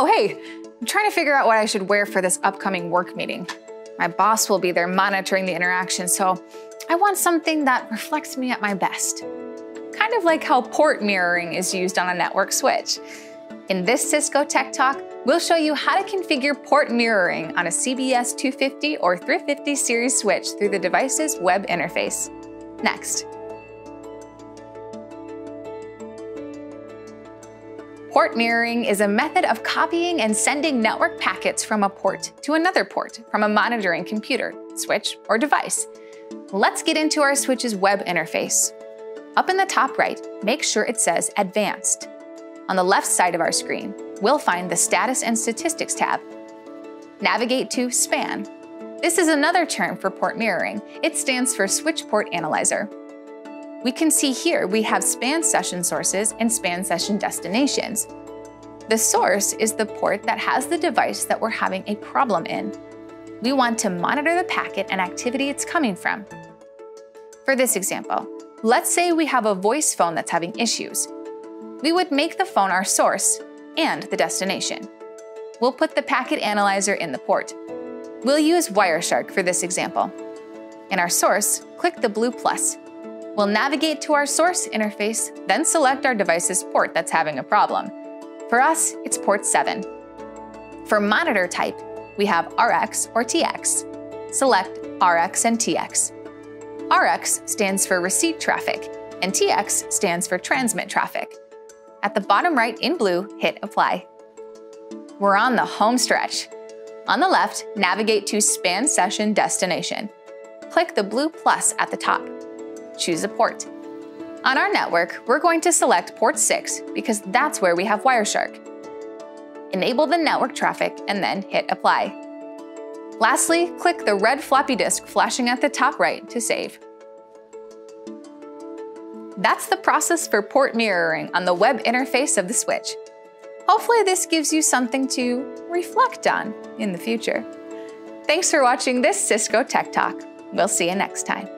Oh, hey, I'm trying to figure out what I should wear for this upcoming work meeting. My boss will be there monitoring the interaction, so I want something that reflects me at my best. Kind of like how port mirroring is used on a network switch. In this Cisco Tech Talk, we'll show you how to configure port mirroring on a CBS 250 or 350 series switch through the device's web interface. Next. Port mirroring is a method of copying and sending network packets from a port to another port from a monitoring computer, switch, or device. Let's get into our switch's web interface. Up in the top right, make sure it says Advanced. On the left side of our screen, we'll find the Status and Statistics tab. Navigate to SPAN. This is another term for port mirroring. It stands for Switch Port Analyzer. We can see here we have span session sources and span session destinations. The source is the port that has the device that we're having a problem in. We want to monitor the packet and activity it's coming from. For this example, let's say we have a voice phone that's having issues. We would make the phone our source and the destination. We'll put the packet analyzer in the port. We'll use Wireshark for this example. In our source, click the blue plus We'll navigate to our source interface, then select our device's port that's having a problem. For us, it's port 7. For monitor type, we have RX or TX. Select RX and TX. RX stands for receipt traffic, and TX stands for transmit traffic. At the bottom right in blue, hit Apply. We're on the home stretch. On the left, navigate to Span Session Destination. Click the blue plus at the top choose a port. On our network, we're going to select port 6 because that's where we have Wireshark. Enable the network traffic and then hit apply. Lastly, click the red floppy disk flashing at the top right to save. That's the process for port mirroring on the web interface of the switch. Hopefully this gives you something to reflect on in the future. Thanks for watching this Cisco Tech Talk. We'll see you next time.